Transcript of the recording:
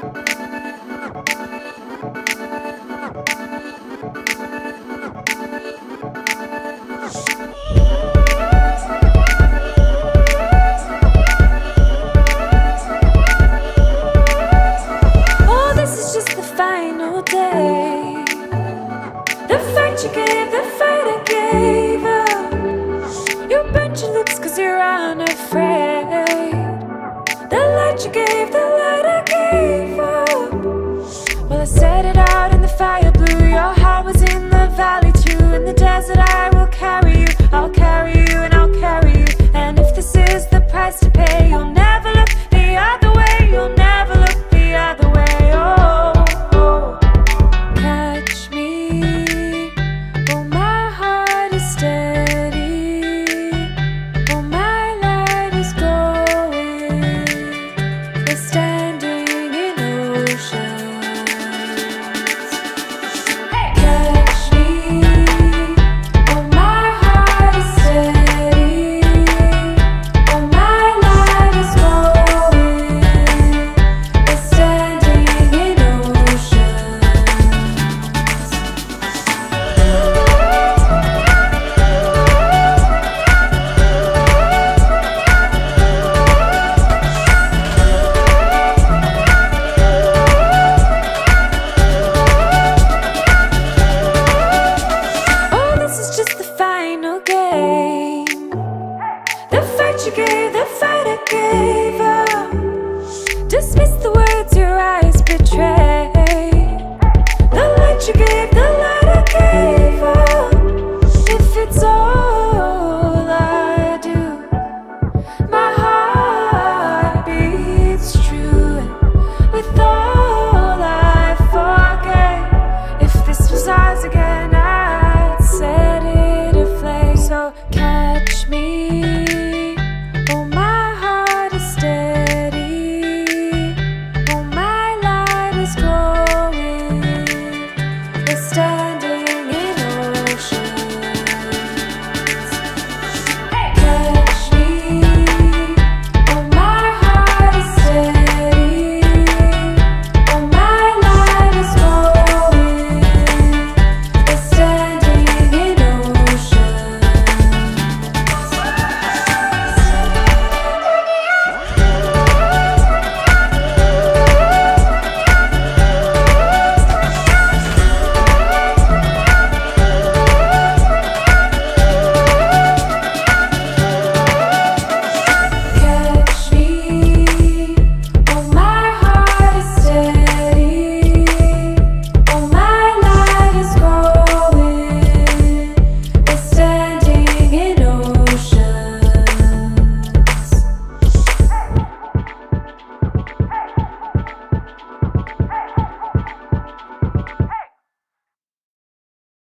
Bye. fire blue Your heart was in the valley too. In the desert I will carry you gave, the fight I gave up. Dismiss the words your eyes betray